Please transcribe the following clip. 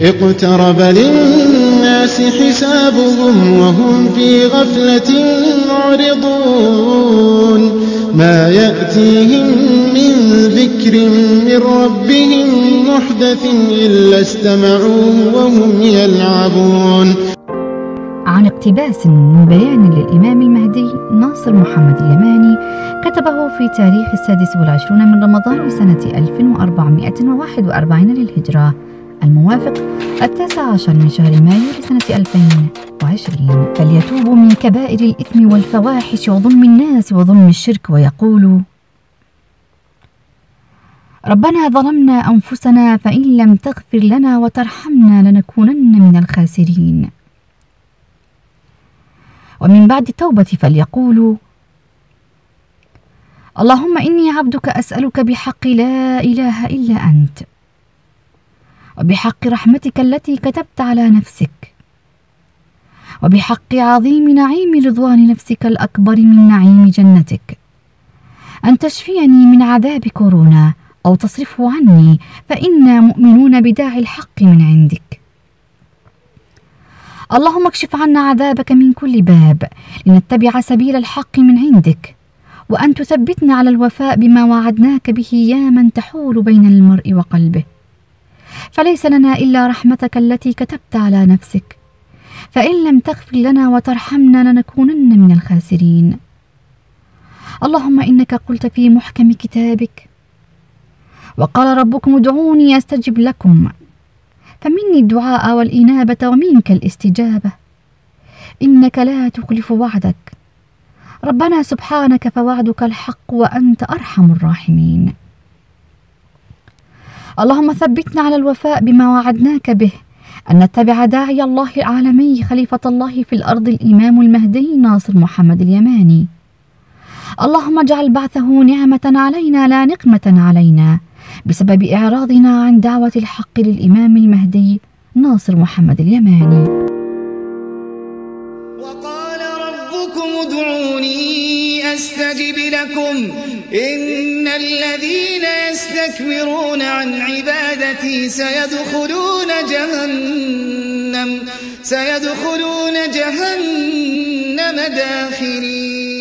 اقترب للناس حسابهم وهم في غفلة معرضون. ما يأتيهم من ذكر من ربهم محدث إلا استمعوه وهم يلعبون. عن اقتباس من بيان للإمام المهدي ناصر محمد اليماني كتبه في تاريخ السادس والعشرون من رمضان سنة 1441 للهجرة. الموافق التاسع عشر من شهر مايو لسنة 2020 فليتوبوا من كبائر الإثم والفواحش وظلم الناس وظلم الشرك ويقولوا ربنا ظلمنا أنفسنا فإن لم تغفر لنا وترحمنا لنكونن من الخاسرين. ومن بعد التوبة فليقولوا اللهم إني عبدك أسألك بحق لا إله إلا أنت. وبحق رحمتك التي كتبت على نفسك. وبحق عظيم نعيم رضوان نفسك الأكبر من نعيم جنتك. أن تشفيني من عذاب كورونا أو تصرفه عني فإنا مؤمنون بداعي الحق من عندك. اللهم اكشف عنا عذابك من كل باب لنتبع سبيل الحق من عندك. وأن تثبتنا على الوفاء بما وعدناك به يا من تحول بين المرء وقلبه. فليس لنا إلا رحمتك التي كتبت على نفسك. فإن لم تغفر لنا وترحمنا لنكونن من الخاسرين. اللهم إنك قلت في محكم كتابك وقال ربكم ادعوني أستجب لكم. فمني الدعاء والإنابة ومنك الاستجابة. إنك لا تخلف وعدك. ربنا سبحانك فوعدك الحق وأنت أرحم الراحمين. اللهم ثبتنا على الوفاء بما وعدناك به. أن نتبع داعي الله العالمي خليفة الله في الأرض الإمام المهدي ناصر محمد اليماني. اللهم اجعل بعثه نعمة علينا لا نقمة علينا بسبب إعراضنا عن دعوة الحق للإمام المهدي ناصر محمد اليماني. أستجب لكم إن الذين يستكبرون عن عبادتي سيدخلون جهنم سيدخلون جهنم داخرين.